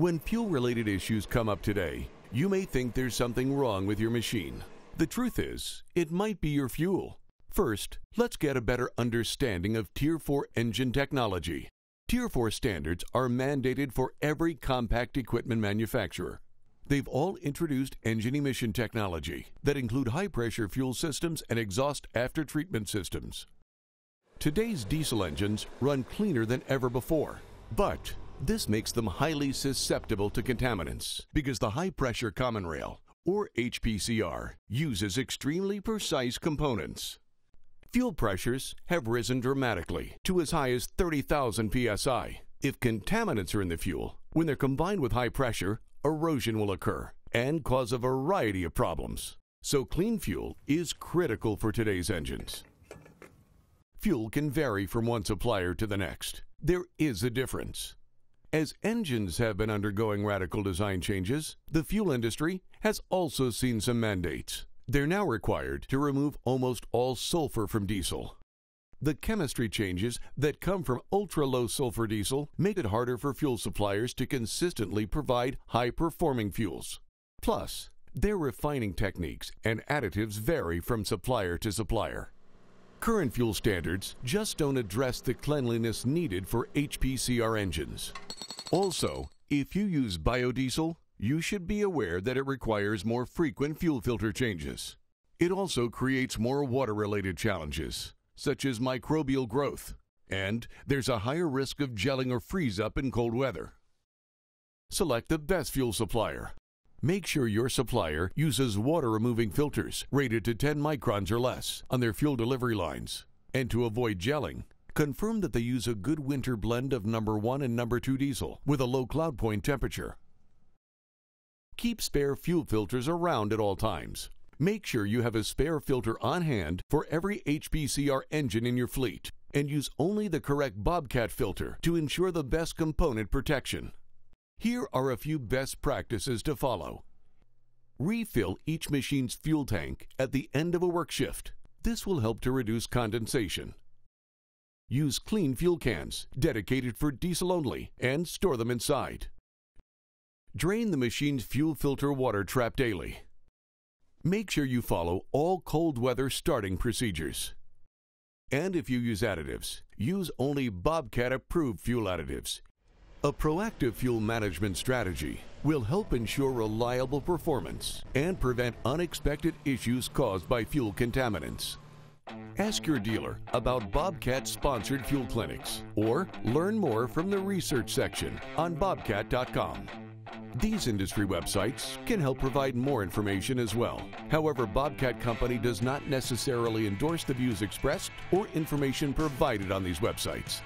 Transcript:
When fuel related issues come up today, you may think there's something wrong with your machine. The truth is, it might be your fuel. First, let's get a better understanding of Tier 4 engine technology. Tier 4 standards are mandated for every compact equipment manufacturer. They've all introduced engine emission technology that include high pressure fuel systems and exhaust after treatment systems. Today's diesel engines run cleaner than ever before, but this makes them highly susceptible to contaminants because the high pressure common rail, or HPCR, uses extremely precise components. Fuel pressures have risen dramatically to as high as 30,000 psi. If contaminants are in the fuel, when they're combined with high pressure, erosion will occur and cause a variety of problems. So, clean fuel is critical for today's engines. Fuel can vary from one supplier to the next. There is a difference. As engines have been undergoing radical design changes, the fuel industry has also seen some mandates. They're now required to remove almost all sulfur from diesel. The chemistry changes that come from ultra low sulfur diesel make it harder for fuel suppliers to consistently provide high performing fuels. Plus, their refining techniques and additives vary from supplier to supplier. Current fuel standards just don't address the cleanliness needed for HPCR engines. Also, if you use biodiesel, you should be aware that it requires more frequent fuel filter changes. It also creates more water related challenges, such as microbial growth, and there's a higher risk of gelling or freeze up in cold weather. Select the best fuel supplier. Make sure your supplier uses water removing filters rated to 10 microns or less on their fuel delivery lines. And to avoid gelling, confirm that they use a good winter blend of number 1 and number 2 diesel with a low cloud point temperature. Keep spare fuel filters around at all times. Make sure you have a spare filter on hand for every HPCR engine in your fleet and use only the correct Bobcat filter to ensure the best component protection. Here are a few best practices to follow. Refill each machine's fuel tank at the end of a work shift. This will help to reduce condensation. Use clean fuel cans, dedicated for diesel only, and store them inside. Drain the machine's fuel filter water trap daily. Make sure you follow all cold weather starting procedures. And if you use additives, use only Bobcat approved fuel additives a proactive fuel management strategy will help ensure reliable performance and prevent unexpected issues caused by fuel contaminants. Ask your dealer about Bobcat sponsored fuel clinics or learn more from the research section on bobcat.com. These industry websites can help provide more information as well. However, Bobcat Company does not necessarily endorse the views expressed or information provided on these websites.